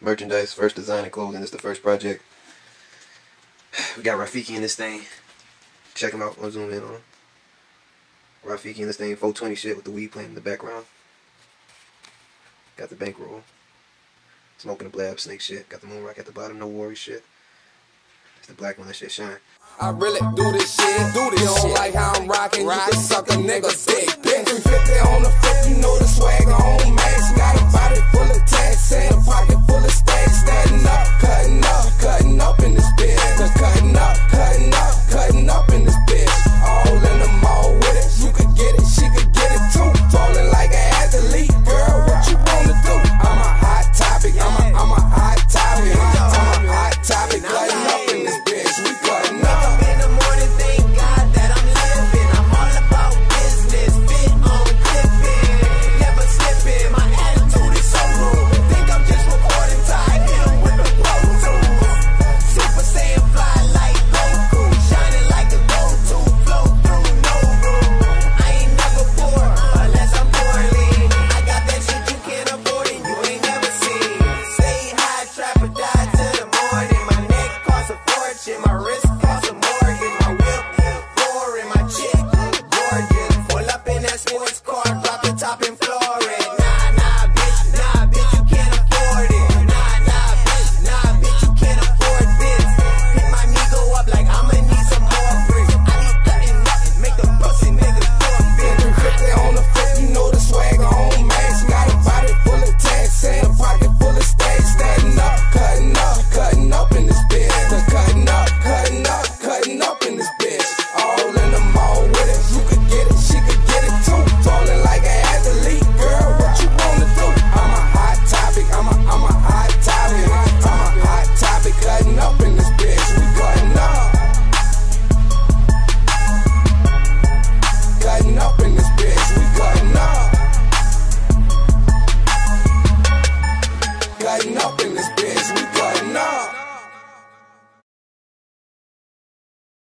merchandise, first design and clothing. This is the first project. We got Rafiki in this thing. Check him out. I'll zoom in on. Rafiki in this thing, 420 shit with the weed playing in the background. Got the bankroll. Smoking a blab snake shit. Got the moon rock at the bottom, no worry shit. It's the black one, that shit shine. I really do this shit, do this don't like how I'm rocking, rock. you can suck a nigga's dick. a sports car, rob